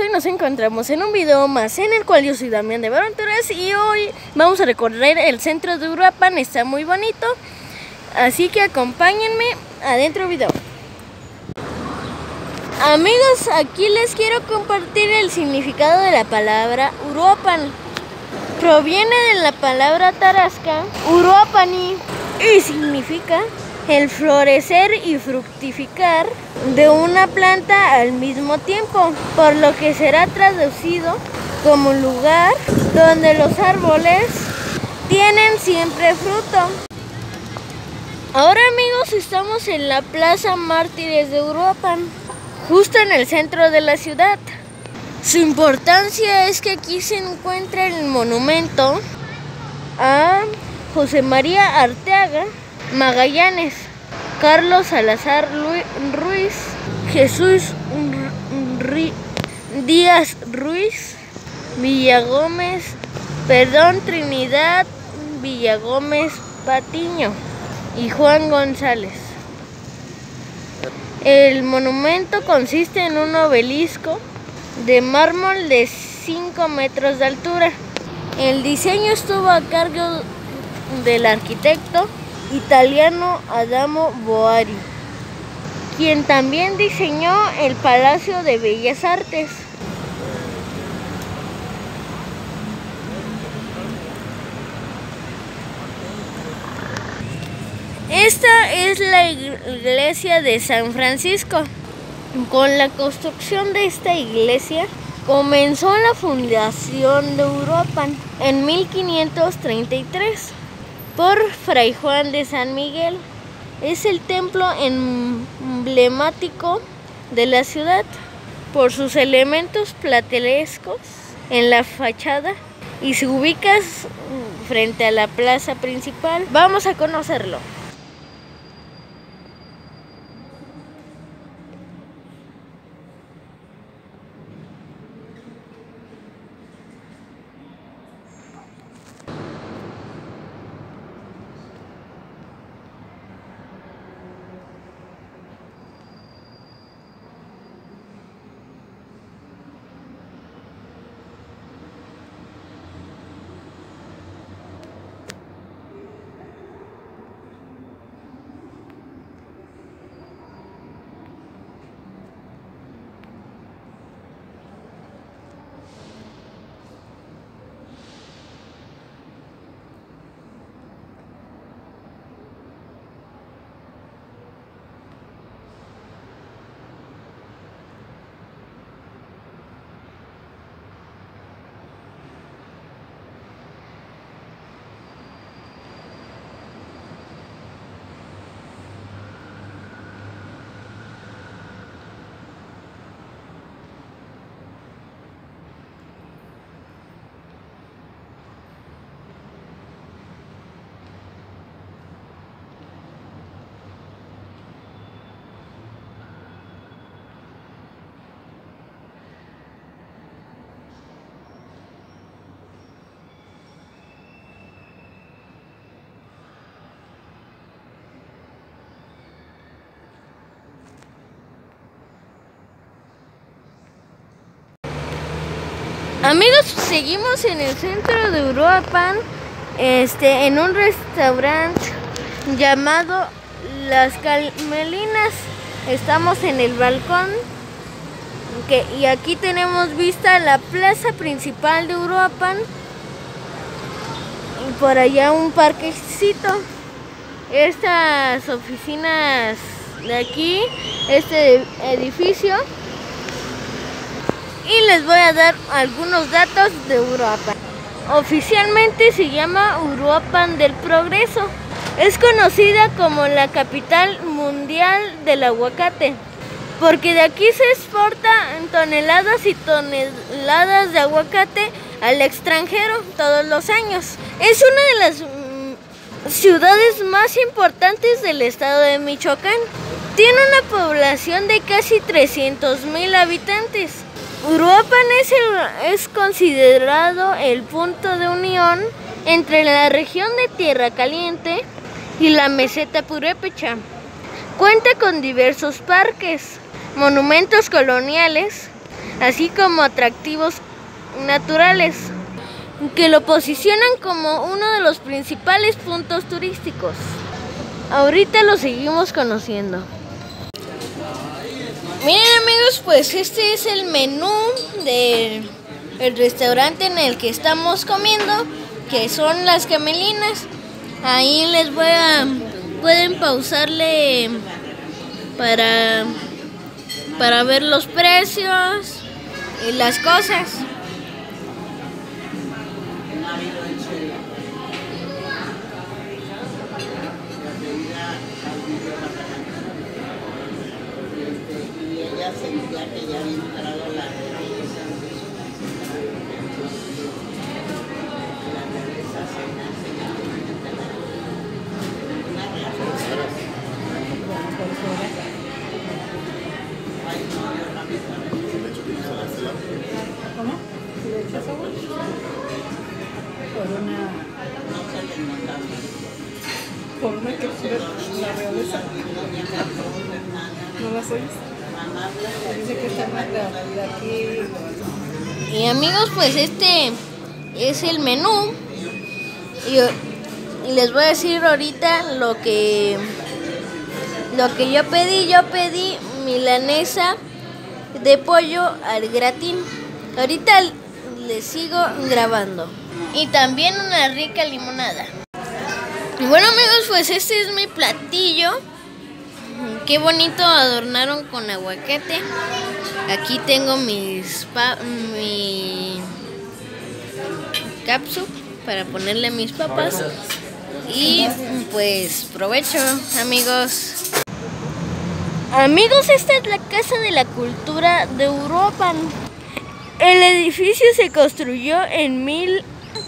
hoy nos encontramos en un video más en el cual yo soy Damián de Baronteras y hoy vamos a recorrer el centro de Uruapan, está muy bonito, así que acompáñenme adentro video. Amigos, aquí les quiero compartir el significado de la palabra Uruapan. Proviene de la palabra tarasca, Uruapani, y significa el florecer y fructificar de una planta al mismo tiempo, por lo que será traducido como lugar donde los árboles tienen siempre fruto. Ahora amigos estamos en la Plaza Mártires de Europa, justo en el centro de la ciudad. Su importancia es que aquí se encuentra el monumento a José María Arteaga, Magallanes, Carlos Salazar Ruiz, Jesús Díaz Ruiz, Villagómez, perdón, Trinidad Villagómez Patiño y Juan González. El monumento consiste en un obelisco de mármol de 5 metros de altura. El diseño estuvo a cargo del arquitecto italiano Adamo Boari, quien también diseñó el Palacio de Bellas Artes. Esta es la iglesia de San Francisco. Con la construcción de esta iglesia comenzó la fundación de Europa en 1533 por Fray Juan de San Miguel. Es el templo emblemático de la ciudad por sus elementos platelescos en la fachada y se ubica frente a la plaza principal. Vamos a conocerlo. Amigos, seguimos en el centro de Uruapan, este, en un restaurante llamado Las Calmelinas. Estamos en el balcón que, y aquí tenemos vista la plaza principal de Uruapan y por allá un parquecito. Estas oficinas de aquí, este edificio y les voy a dar algunos datos de Uruapan. Oficialmente se llama Uruapan del Progreso. Es conocida como la capital mundial del aguacate, porque de aquí se exportan toneladas y toneladas de aguacate al extranjero todos los años. Es una de las mm, ciudades más importantes del estado de Michoacán. Tiene una población de casi 300 mil habitantes Uruapan es, es considerado el punto de unión entre la región de Tierra Caliente y la meseta purépecha. Cuenta con diversos parques, monumentos coloniales, así como atractivos naturales que lo posicionan como uno de los principales puntos turísticos. Ahorita lo seguimos conociendo. Pues este es el menú del restaurante en el que estamos comiendo, que son las camelinas. Ahí les voy a... pueden pausarle para, para ver los precios y las cosas. Por una... Por una que la realeza. ¿No las oyes? Dice que está más. Y amigos, pues este es el menú. Y, y les voy a decir ahorita lo que lo que yo pedí. Yo pedí milanesa de pollo al gratín. Ahorita les sigo grabando. Y también una rica limonada. Bueno amigos, pues este es mi platillo. Qué bonito adornaron con aguacate. Aquí tengo mis pa mi capsu para ponerle mis papas. Y pues provecho, amigos. Amigos, esta es la Casa de la Cultura de Europa. El edificio se construyó en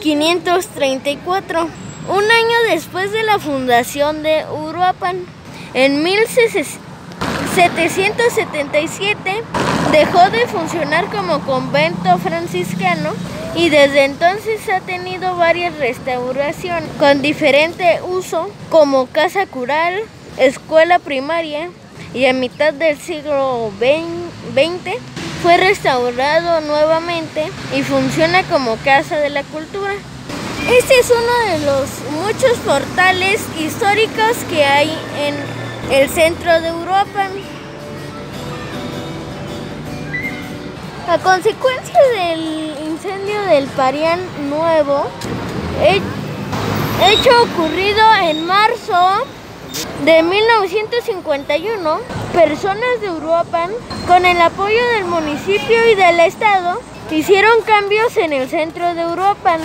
1534, un año después de la fundación de Uruapan. En 1777 dejó de funcionar como convento franciscano y desde entonces ha tenido varias restauraciones con diferente uso como casa cural, escuela primaria y a mitad del siglo XX fue restaurado nuevamente y funciona como casa de la cultura. Este es uno de los muchos portales históricos que hay en el centro de Europa. A consecuencia del incendio del Parián Nuevo, hecho ocurrido en marzo de 1951, personas de Uruapan, con el apoyo del municipio y del estado, hicieron cambios en el centro de Uruapan.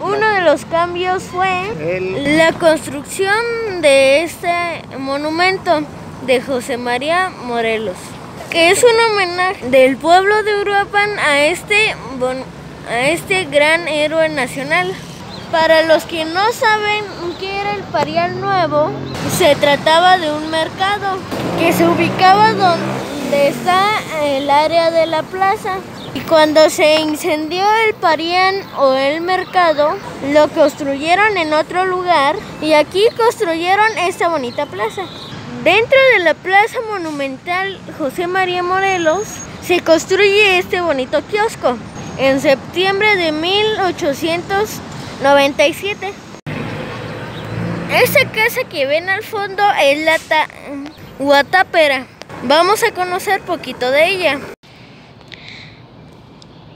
Uno de los cambios fue la construcción de este monumento de José María Morelos, que es un homenaje del pueblo de Uruapan a este, a este gran héroe nacional. Para los que no saben qué era el Parial Nuevo, se trataba de un mercado que se ubicaba donde está el área de la plaza. Y cuando se incendió el Parián o el mercado, lo construyeron en otro lugar y aquí construyeron esta bonita plaza. Dentro de la plaza monumental José María Morelos se construye este bonito kiosco en septiembre de 1800 97. Esa casa que ven al fondo es la Guatapera. Vamos a conocer poquito de ella.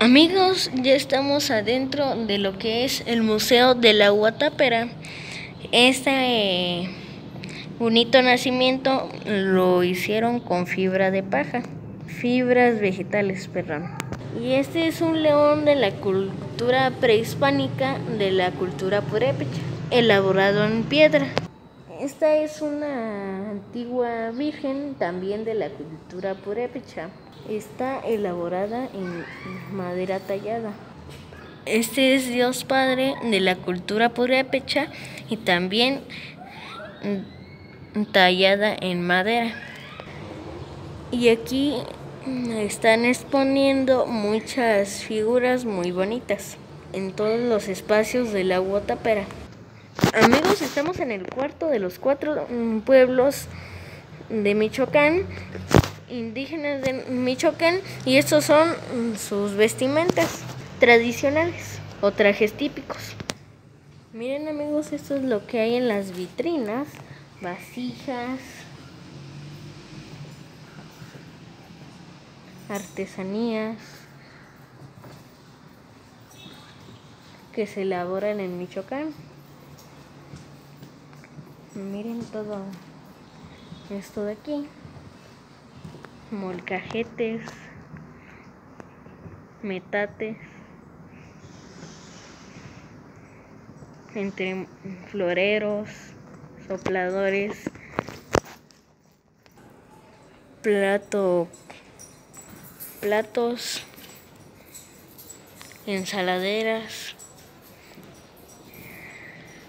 Amigos, ya estamos adentro de lo que es el Museo de la Guatapera. Este eh, bonito nacimiento lo hicieron con fibra de paja, fibras vegetales, perdón. Y este es un león de la cultura prehispánica de la cultura purépecha, elaborado en piedra. Esta es una antigua virgen también de la cultura purépecha. Está elaborada en madera tallada. Este es Dios Padre de la cultura purépecha y también tallada en madera. Y aquí están exponiendo muchas figuras muy bonitas en todos los espacios de la Guatapera. Amigos, estamos en el cuarto de los cuatro mm, pueblos de Michoacán indígenas de Michoacán y estos son mm, sus vestimentas tradicionales o trajes típicos. Miren amigos, esto es lo que hay en las vitrinas, vasijas, artesanías que se elaboran en Michoacán. Miren todo esto de aquí. Molcajetes, metates, entre floreros, sopladores, plato, platos, ensaladeras.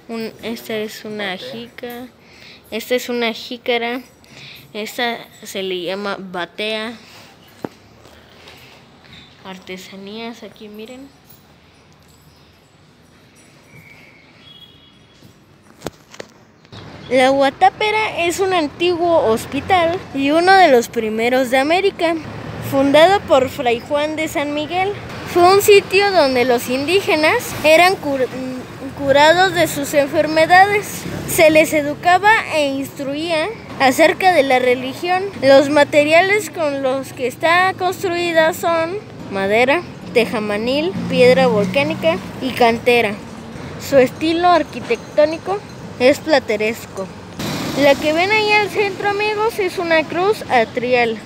Un, esta es una jica, esta es una jícara, esta se le llama batea. Artesanías, aquí miren. La Guatápera es un antiguo hospital y uno de los primeros de América, fundado por Fray Juan de San Miguel. Fue un sitio donde los indígenas eran cur curados de sus enfermedades. Se les educaba e instruía acerca de la religión. Los materiales con los que está construida son madera, tejamanil, piedra volcánica y cantera. Su estilo arquitectónico es plateresco. La que ven ahí al centro, amigos, es una cruz atrial.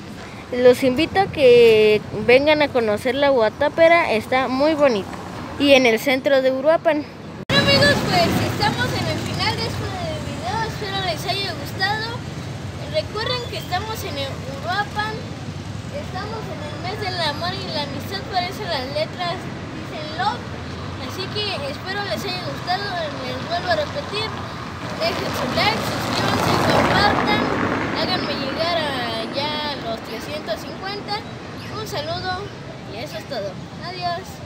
Los invito a que vengan a conocer la Guatápera, está muy bonita. Y en el centro de Uruapan. Bueno, amigos, pues estamos en el final de este video, espero les haya gustado. Recuerden que estamos en Uruapan, estamos en el mes del amor y la amistad, por eso las letras dicen love. Así que espero les haya gustado, les vuelvo a repetir. Dejen su like, suscríbanse, compartan. 350. Un saludo y eso es todo. Adiós.